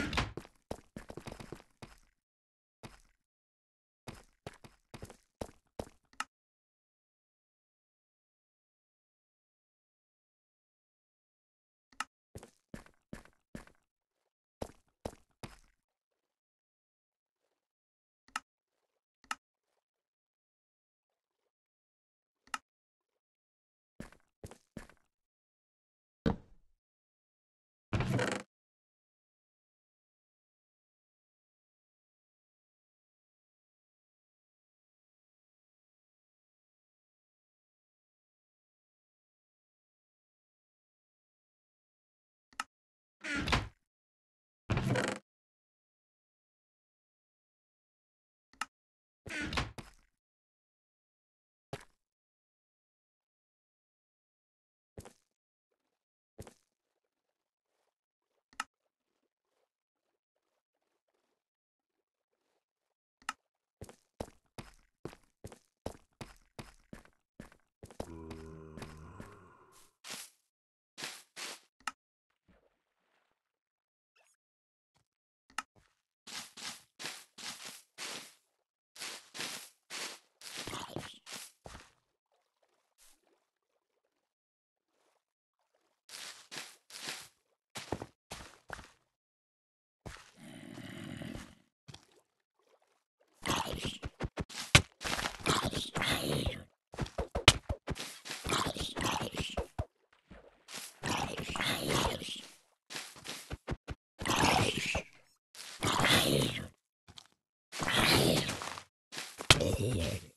Ah. Yeah.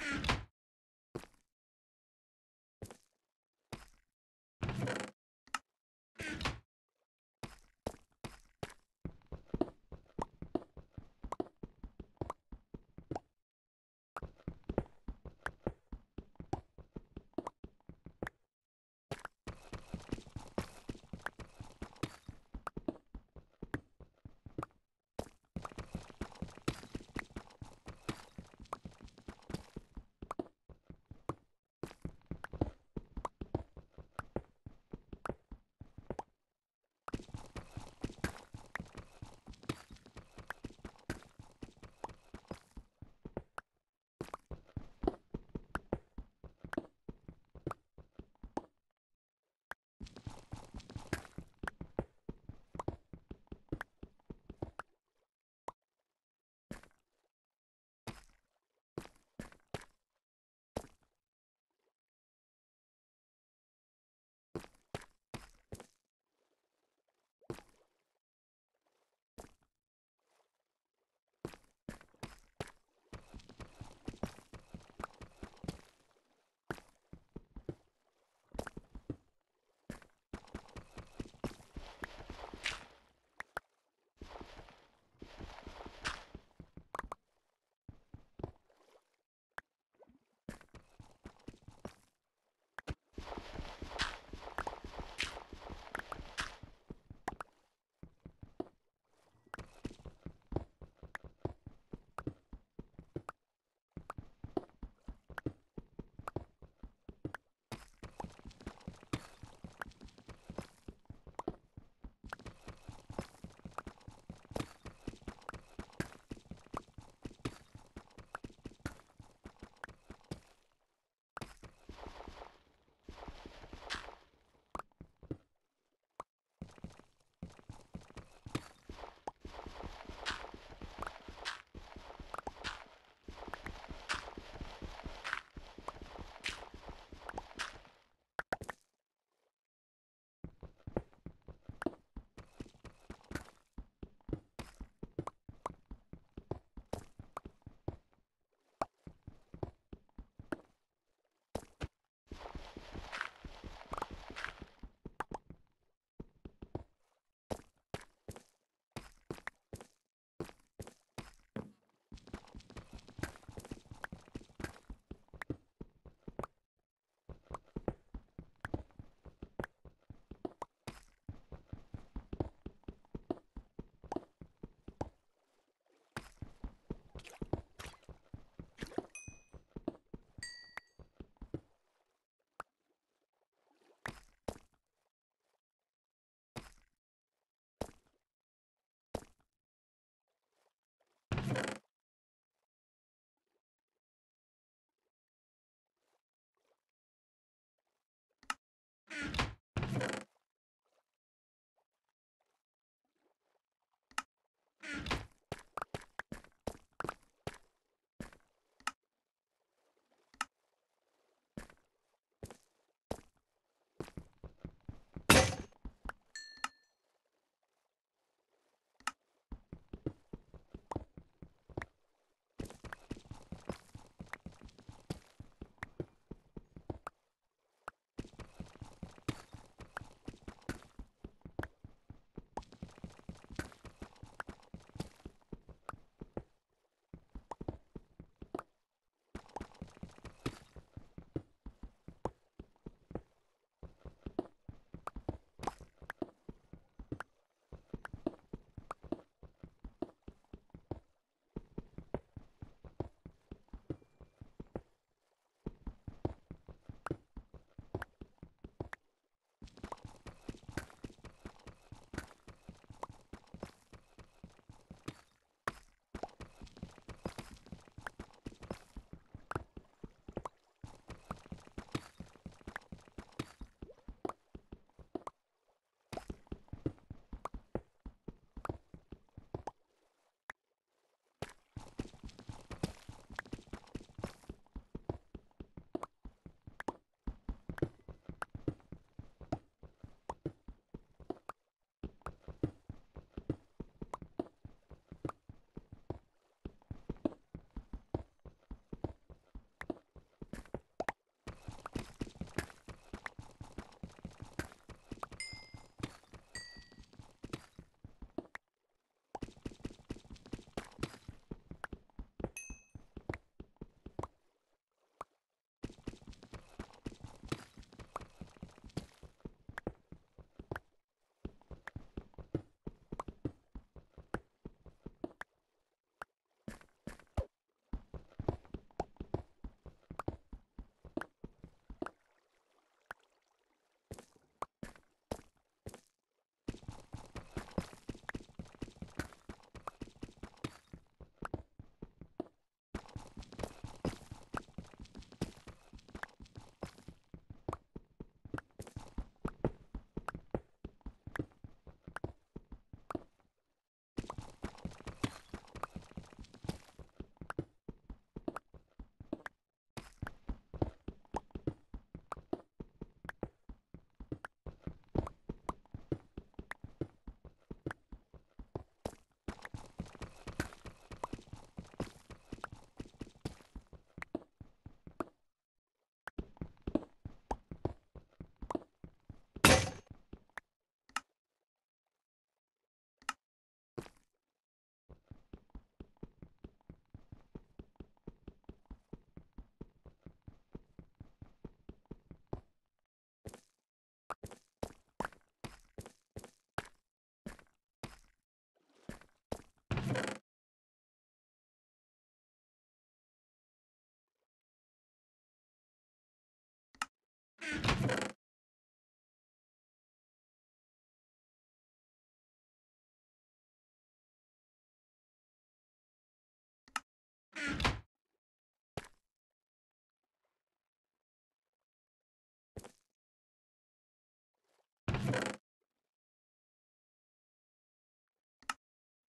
you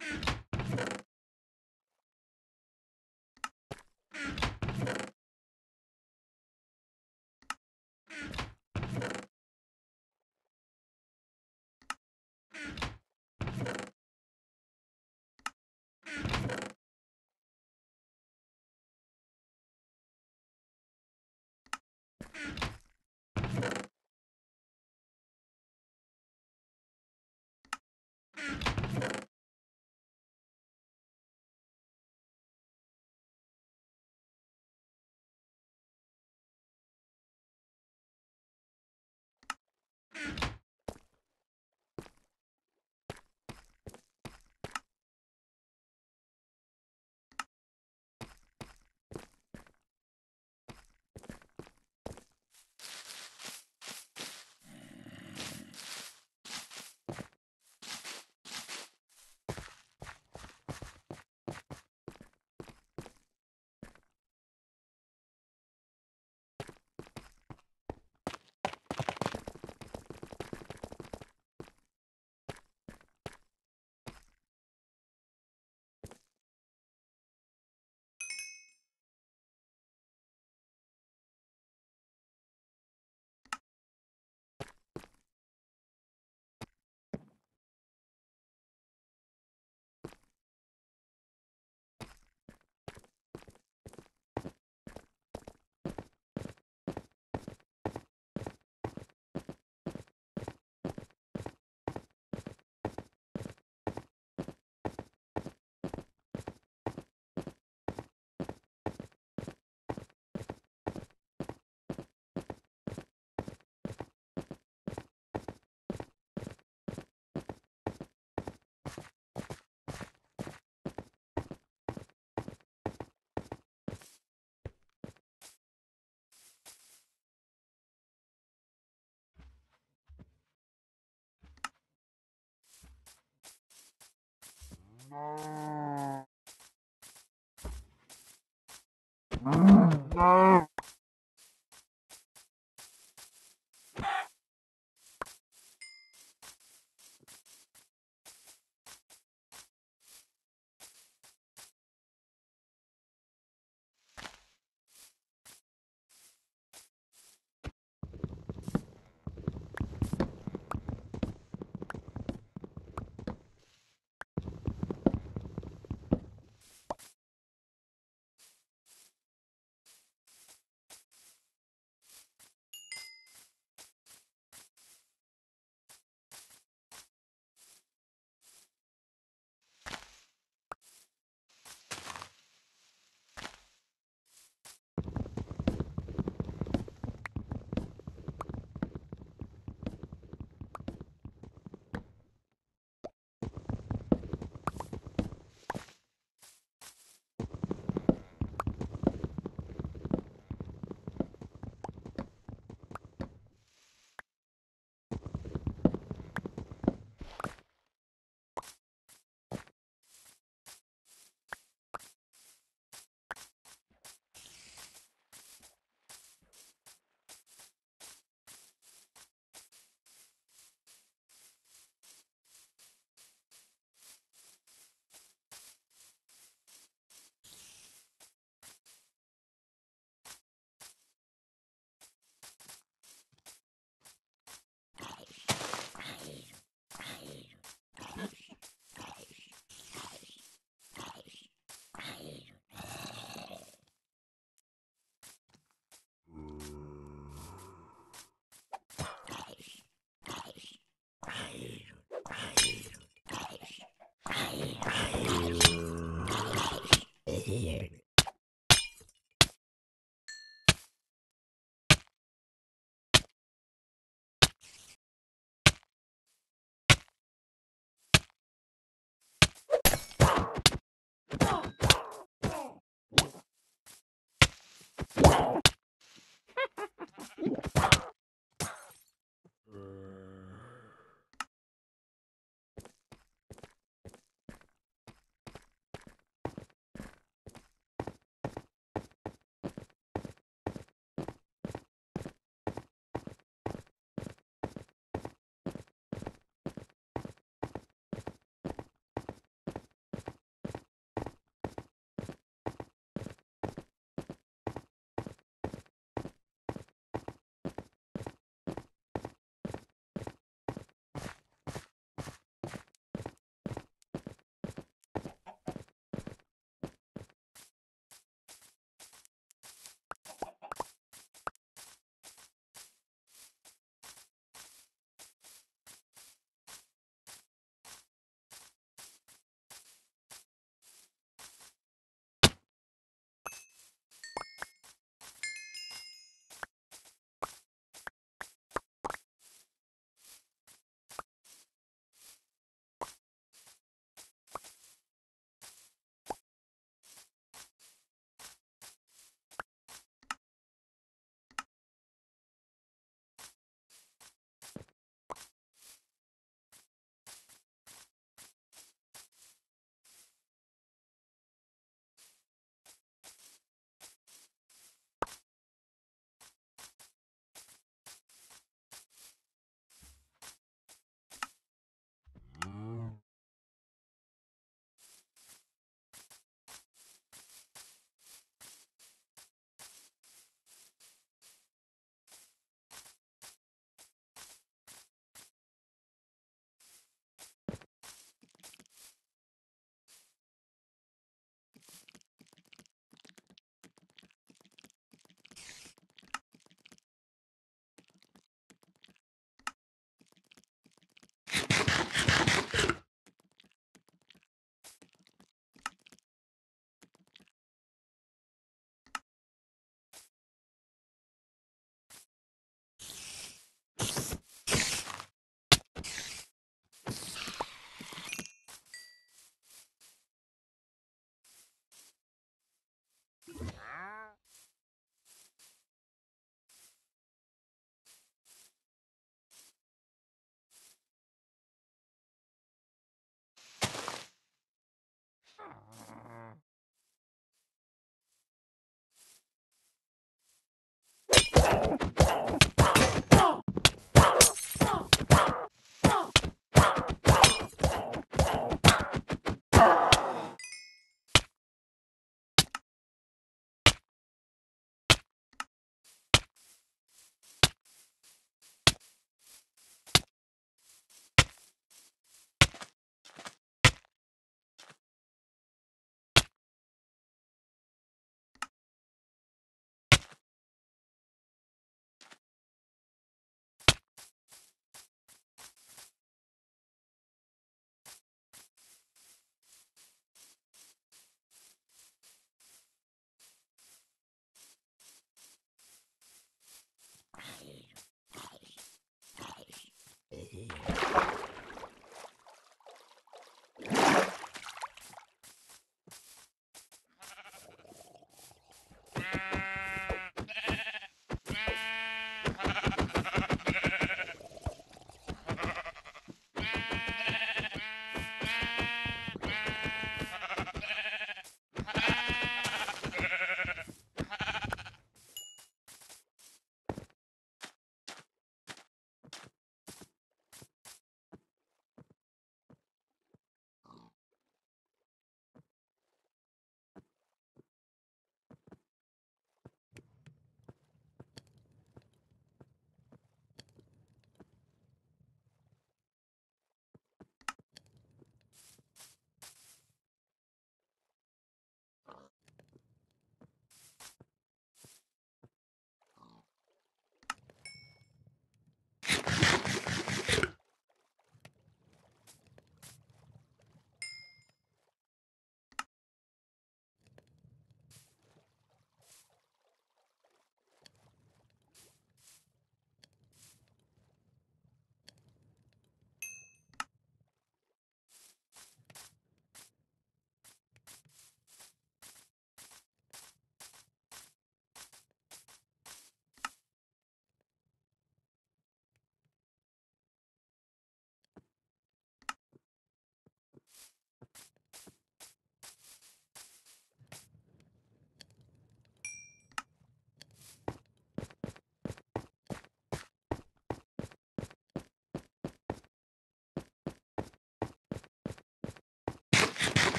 here. Mm-hmm. here. Ah.